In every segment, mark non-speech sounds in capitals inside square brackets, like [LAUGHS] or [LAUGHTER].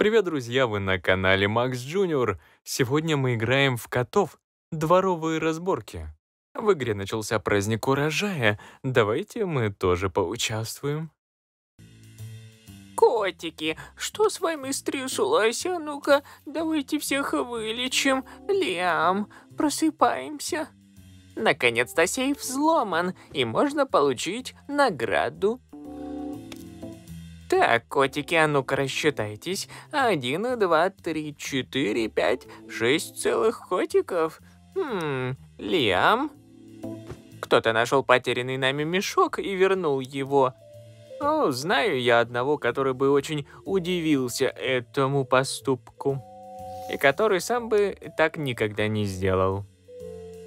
Привет, друзья, вы на канале Макс Джуниор. Сегодня мы играем в котов. Дворовые разборки. В игре начался праздник урожая. Давайте мы тоже поучаствуем. Котики, что с вами стряслось? А ну-ка, давайте всех вылечим. Лиам, просыпаемся. Наконец-то сейф взломан, и можно получить награду. Так, котики, а ну-ка рассчитайтесь. Один, два, три, четыре, пять, шесть целых котиков. Хм, Лиам? Кто-то нашел потерянный нами мешок и вернул его. О, знаю я одного, который бы очень удивился этому поступку. И который сам бы так никогда не сделал.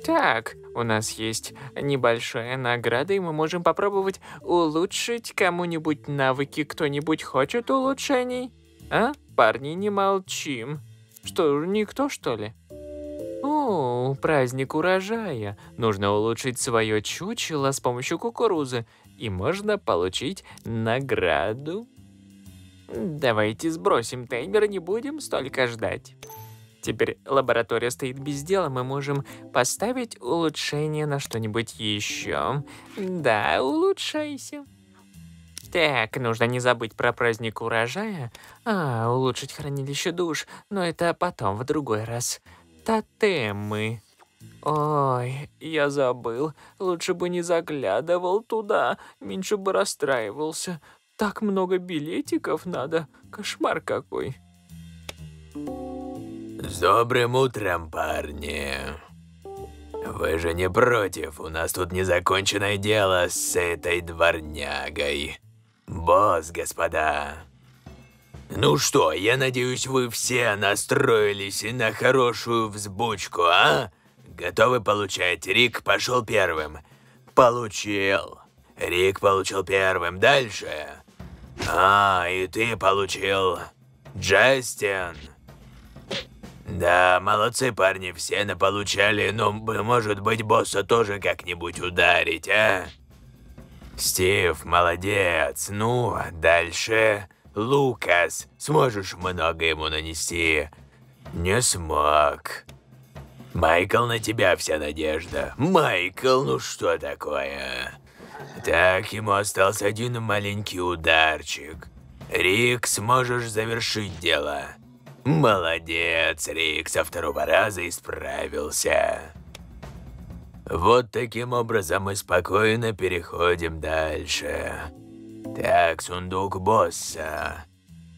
Так, у нас есть небольшая награда, и мы можем попробовать улучшить кому-нибудь навыки. Кто-нибудь хочет улучшений? А? Парни, не молчим. Что, никто, что ли? О, праздник урожая. Нужно улучшить свое чучело с помощью кукурузы, и можно получить награду. Давайте сбросим таймер, не будем столько ждать. Теперь лаборатория стоит без дела, мы можем поставить улучшение на что-нибудь еще. Да, улучшайся. Так, нужно не забыть про праздник урожая. А, улучшить хранилище душ, но это потом, в другой раз. Тотемы. Ой, я забыл. Лучше бы не заглядывал туда, меньше бы расстраивался. Так много билетиков надо. Кошмар какой. С добрым утром, парни. Вы же не против, у нас тут незаконченное дело с этой дворнягой. Босс, господа. Ну что, я надеюсь, вы все настроились на хорошую взбучку, а? Готовы получать? Рик пошел первым. Получил. Рик получил первым. Дальше. А, и ты получил. Джастин. Да, молодцы парни, все наполучали, но, может быть, босса тоже как-нибудь ударить, а? Стив, молодец. Ну, дальше. Лукас, сможешь много ему нанести? Не смог. Майкл, на тебя вся надежда. Майкл, ну что такое? Так, ему остался один маленький ударчик. Рик, сможешь завершить дело. Молодец, Рик, со второго раза исправился. Вот таким образом мы спокойно переходим дальше. Так, сундук босса.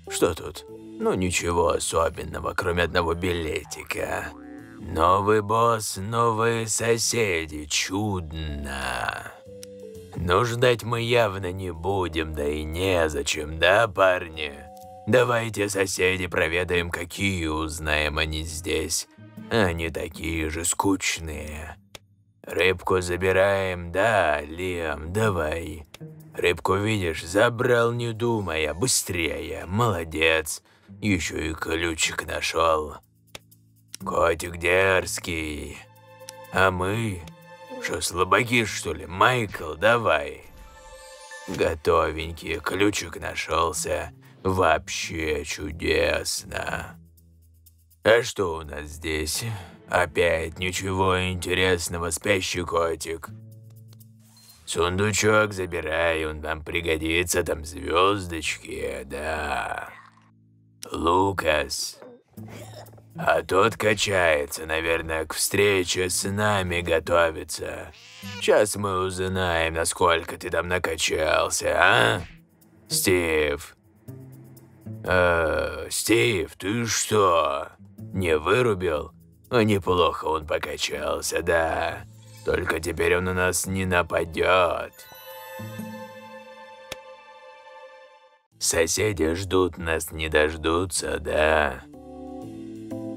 Что тут? Ну, ничего особенного, кроме одного билетика. Новый босс, новые соседи, чудно. Но ждать мы явно не будем, да и незачем, да, парни? Давайте, соседи, проведаем, какие узнаем они здесь. Они такие же скучные. Рыбку забираем, да, Лиам, давай. Рыбку видишь, забрал не думая, быстрее, молодец. Еще и ключик нашел. Котик дерзкий. А мы? Что, слабаки, что ли? Майкл, давай. Готовенький, ключик нашелся. Вообще чудесно. А что у нас здесь? Опять ничего интересного, спящий котик. Сундучок забирай, он нам пригодится, там звездочки, да. Лукас. А тот качается, наверное, к встрече с нами готовится. Сейчас мы узнаем, насколько ты там накачался, а? Стив, «Э, Стив, ты что, не вырубил? А неплохо он покачался, да. Только теперь он у нас не нападет. Соседи ждут нас, не дождутся, да?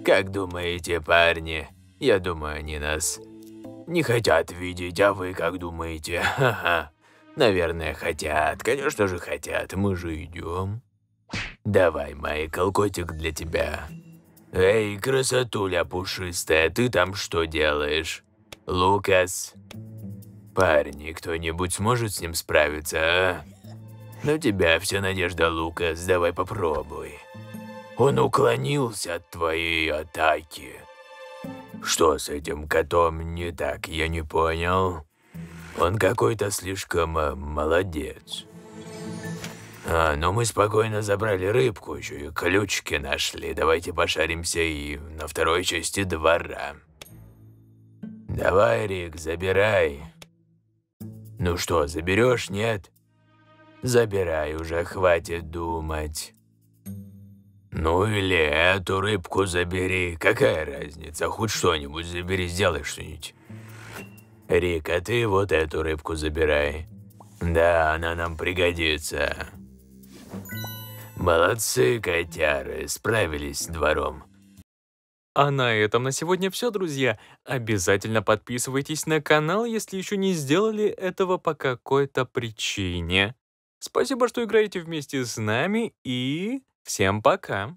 Как думаете, парни? Я думаю, они нас не хотят видеть, а вы как думаете? [LAUGHS] Ха-ха. Наверное, хотят. Конечно же хотят. Мы же идем. Давай, Майкл, котик для тебя. Эй, красотуля пушистая, ты там что делаешь? Лукас? Парни, кто-нибудь сможет с ним справиться, а? На тебя вся надежда, Лукас, давай попробуй. Он уклонился от твоей атаки. Что с этим котом не так, я не понял. Он какой-то слишком э, молодец. А, но мы спокойно забрали рыбку, еще и ключики нашли. Давайте пошаримся и на второй части двора. Давай, Рик, забирай. Ну что, заберешь, нет? Забирай уже, хватит думать. Ну или эту рыбку забери, какая разница, хоть что-нибудь забери, сделай что-нибудь. Рик, а ты вот эту рыбку забирай. Да, она нам пригодится. Молодцы, котяры, справились с двором. А на этом на сегодня все, друзья. Обязательно подписывайтесь на канал, если еще не сделали этого по какой-то причине. Спасибо, что играете вместе с нами и всем пока.